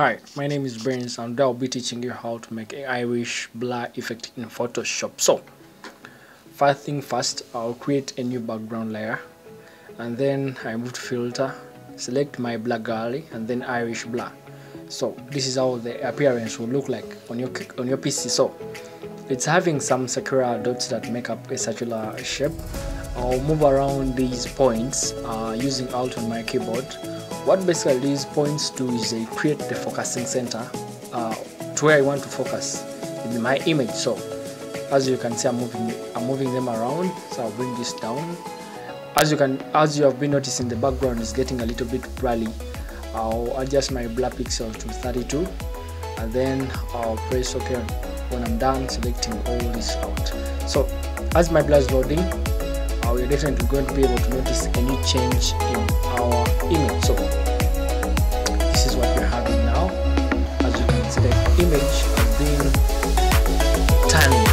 Hi, my name is Brenz and I'll be teaching you how to make an Irish blur effect in Photoshop. So, first thing first, I'll create a new background layer and then I move to filter, select my blur gallery and then Irish blur. So this is how the appearance will look like on your on your PC. So it's having some circular dots that make up a circular shape. I'll move around these points uh, using Alt on my keyboard what basically these points do is they create the focusing center uh, to where I want to focus in my image. So as you can see, I'm moving, I'm moving them around. So I'll bring this down. As you can, as you have been noticing, the background is getting a little bit blurry. I'll adjust my blur pixel to 32, and then I'll press OK when I'm done selecting all this out. So as my blur is loading, uh, we're definitely going to be able to notice any change in and